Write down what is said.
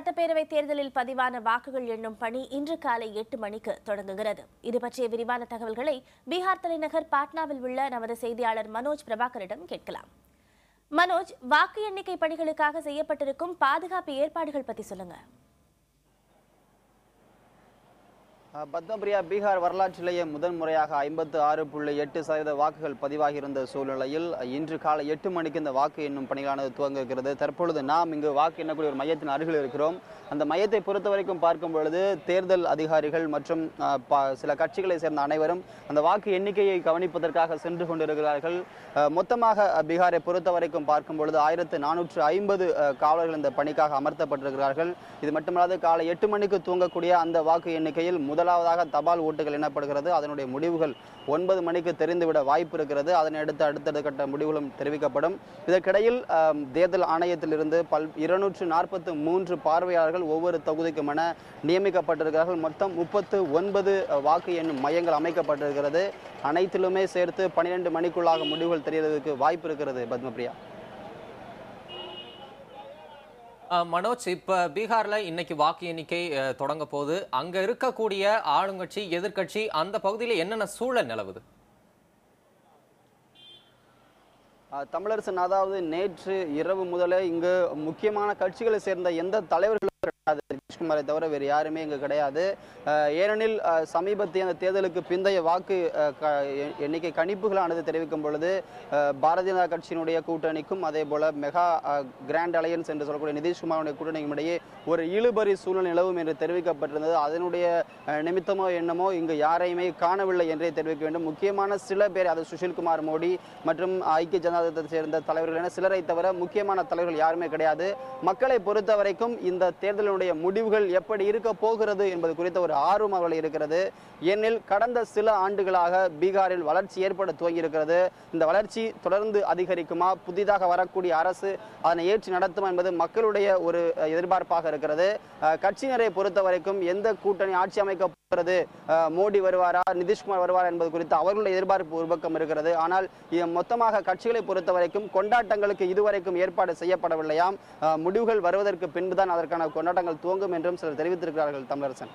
சட்டப்பேரவை தேர்தலில் பதிவான வாக்குகள் எண்ணும் பணி இன்று காலை எட்டு மணிக்கு தொடங்குகிறது. இது பற்றிய விரிவான தகவல்களை பீகார் தலைநகர் பாட்னாவில் உள்ள நமது செய்தியாளர் மனோஜ் பிரபாகரிடம் கேட்கலாம். மனோஜ் வாக்கு எண்ணிக்கை பணிகளுக்காக செய்யப்பட்டிருக்கும் பாதுகாப்பு ஏற்பாடுகள் பத்தி சொல்லுங்க. பத்மபிரியா பீகார் வரலாற்றிலேயே முதன் முறையாக ஐம்பத்து ஆறு புள்ளி எட்டு சதவீத வாக்குகள் பதிவாகியிருந்த சூழ்நிலையில் இன்று காலை எட்டு மணிக்கு இந்த வாக்கு எண்ணும் பணிகளானது துவங்குகிறது. தற்பொழுது நாம் இங்கு வாக்கு எண்ணக்கூடிய ஒரு மையத்தின் அருகில் இருக்கிறோம். அந்த மையத்தை பொறுத்த வரைக்கும் பார்க்கும் பொழுது தேர்தல் அதிகாரிகள் மற்றும் சில கட்சிகளை சேர்ந்த அனைவரும் அந்த வாக்கு எண்ணிக்கையை கவனிப்பதற்காக சென்று கொண்டிருக்கிறார்கள். மொத்தமாக பீகாரை பொறுத்த வரைக்கும் பார்க்கும் பொழுது ஆயிரத்து நானூற்று ஐம்பது காவலர்கள் இந்த பணிக்காக அமர்த்தப்பட்டிருக்கிறார்கள். இது மட்டுமல்லாது காலை எட்டு மணிக்கு தூங்கக்கூடிய அந்த வாக்கு எண்ணிக்கையில் முதலாவதாக தபால் ஓட்டுகள் எண்ணப்படுகிறது. அதனுடைய முடிவுகள் ஒன்பது மணிக்கு தெரிந்துவிட வாய்ப்பு இருக்கிறது. அதனையடுத்து அடுத்தடுத்த கட்ட முடிவுகளும் தெரிவிக்கப்படும். இதற்கிடையில் தேர்தல் ஆணையத்திலிருந்து பல் இருநூற்று நாற்பத்து மூன்று பார்வையாளர்கள் ஒவ்வொரு தொகுதிக்கும் என நியமிக்கப்பட்டிருக்கிறார்கள். மொத்தம் முப்பத்து ஒன்பது வாக்கு எண்ணும் மையங்கள் அமைக்கப்பட்டிருக்கிறது. அனைத்திலுமே சேர்த்து பன்னிரெண்டு மணிக்குள்ளாக முடிவுகள் தெரியறதுக்கு வாய்ப்பு இருக்கிறது பத்மபிரியா. மனோஜ் இப்ப பீகார்ல இன்னைக்கு வாக்கு எண்ணிக்கை தொடங்க போகுது. அங்க இருக்கக்கூடிய ஆளுங்கட்சி எதிர்கட்சி அந்த பகுதியில என்னென்ன சூழல் நிலவுது? தமிழரசன் அதாவது நேற்று இரவு முதலே இங்கு முக்கியமான கட்சிகளை சேர்ந்த எந்த தலைவர்களும் நிதிஷ்குமாரை தவிர வேறு யாருமே இங்கு கிடையாது. ஏனெனில் சமீபத்திய அந்த தேர்தலுக்கு பிந்தைய வாக்கு எண்ணிக்கை கணிப்புகளானது தெரிவிக்கும் பொழுது பாரதிய ஜனதா கட்சியினுடைய கூட்டணிக்கும் அதே போல மெகா கிராண்ட் அலையன்ஸ் என்று சொல்லக்கூடிய நிதிஷ்குமாருடைய கூட்டணிக்கும் இடையே ஒரு இழுபறி சூழல் நிலவும் என்று தெரிவிக்கப்பட்டிருந்தது. அதனுடைய நிமித்தமோ என்னமோ இங்கு யாரையுமே காணவில்லை என்றே தெரிவிக்க வேண்டும். முக்கியமான சில பேர் அது சுஷில்குமார் மோடி மற்றும் ஐக்கிய ஜனதாதளத்தை சேர்ந்த தலைவர்கள் என சிலரை தவிர முக்கியமான தலைவர்கள் யாருமே கிடையாது. மக்களை பொறுத்த வரைக்கும் இந்த தேர்தலினுடைய முடிவு முடிவுகள் எப்படி இருக்க போகிறது என்பது குறித்த ஒரு ஆர்வம் அவர்கள் இருக்கிறது. ஏனில் கடந்த சில ஆண்டுகளாக பீகாரில் வளர்ச்சி ஏற்பட துவங்கி இருக்கிறது இந்த வளர்ச்சி தொடர்ந்து அதிகரிக்குமா? புதிதாக வரக்கூடிய அரசு அதனை ஏற்றி நடத்துமா என்பது மக்களுடைய ஒரு எதிர்பார்ப்பாக இருக்கிறது. கட்சியினரை பொறுத்த வரைக்கும் எந்த கூட்டணி ஆட்சி அமைக்க இருக்கிறது. மோடி வருவாரா நிதிஷ்குமார் வருவாரா என்பது குறித்து அவர்களுடைய எதிர்பார்ப்பு ஒரு பக்கம் இருக்கிறது. ஆனால் மொத்தமாக கட்சிகளை பொறுத்த வரைக்கும் கொண்டாட்டங்களுக்கு இதுவரைக்கும் ஏற்பாடு செய்யப்படவில்லையாம். அஹ், முடிவுகள் வருவதற்கு பின்புதான் அதற்கான கொண்டாட்டங்கள் துவங்கும் என்றும் சிலர் தெரிவித்திருக்கிறார்கள் தமிழரசன்.